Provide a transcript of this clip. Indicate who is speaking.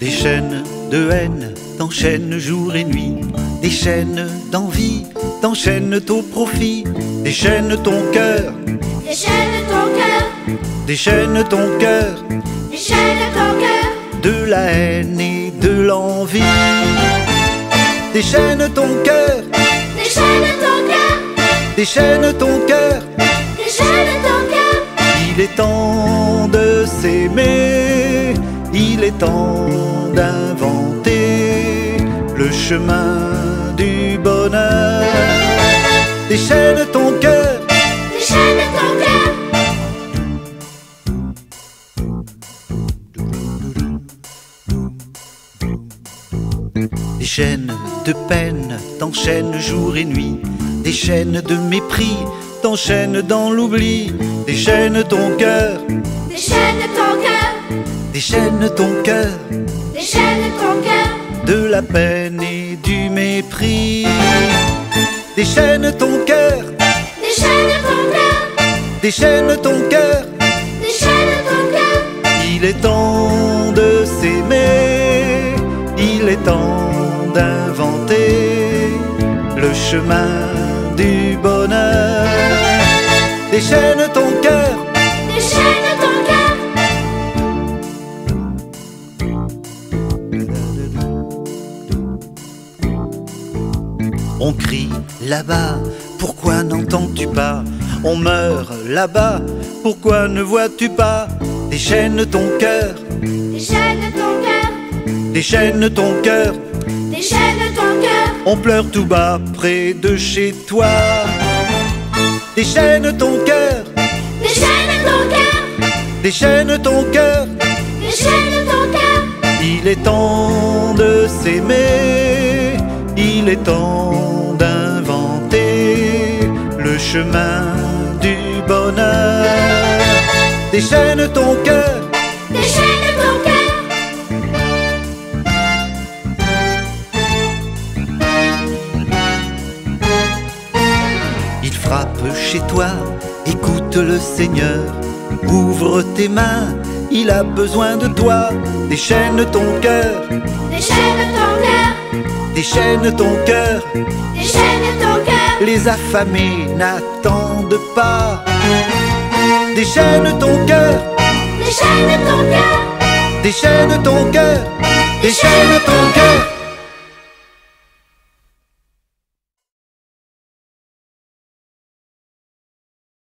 Speaker 1: Des chaînes de haine t'enchaînent jour et nuit, des chaînes d'envie t'enchaînent au profit, déchaînent ton cœur,
Speaker 2: Déchaîne ton cœur,
Speaker 1: déchaînent ton cœur.
Speaker 2: Déchaîne ton cœur,
Speaker 1: de la haine et de l'envie. Déchaîne ton cœur,
Speaker 2: déchaîne ton cœur,
Speaker 1: déchaîne ton cœur,
Speaker 2: déchaîne ton cœur,
Speaker 1: il est temps de s'aimer, il est temps d'inventer le chemin du bonheur. Déchaîne ton cœur,
Speaker 2: déchaîne ton cœur,
Speaker 1: Des chaînes de peine t'enchaînent jour et nuit, des chaînes de mépris t'enchaînent dans l'oubli, des chaînes ton cœur,
Speaker 2: déchaîne ton cœur,
Speaker 1: des chaînes ton cœur,
Speaker 2: déchaîne ton cœur,
Speaker 1: de la peine et du mépris. Des chaînes ton cœur,
Speaker 2: déchaîne ton cœur,
Speaker 1: des chaînes ton cœur,
Speaker 2: déchaîne ton cœur,
Speaker 1: il est temps de s'aimer, il est temps d'inventer le chemin du bonheur. Déchaîne ton cœur,
Speaker 2: déchaîne ton cœur,
Speaker 1: On crie là-bas, pourquoi n'entends-tu pas? On meurt là-bas, pourquoi ne vois-tu pas? Déchaîne ton cœur,
Speaker 2: déchaîne ton cœur,
Speaker 1: déchaîne ton cœur,
Speaker 2: déchaîne ton cœur,
Speaker 1: on pleure tout bas près de chez toi. Déchaîne ton cœur,
Speaker 2: déchaîne ton cœur,
Speaker 1: déchaîne ton cœur,
Speaker 2: déchaîne ton cœur,
Speaker 1: il est temps de s'aimer, il est temps d'inventer le chemin du bonheur. Déchaîne ton cœur, frappe chez toi, écoute le Seigneur, ouvre tes mains, il a besoin de toi. Déchaîne ton cœur,
Speaker 2: déchaîne ton cœur,
Speaker 1: déchaîne ton cœur,
Speaker 2: déchaîne ton cœur,
Speaker 1: les affamés n'attendent pas. Déchaîne ton cœur,
Speaker 2: déchaîne ton cœur,
Speaker 1: déchaîne ton cœur, déchaîne ton cœur.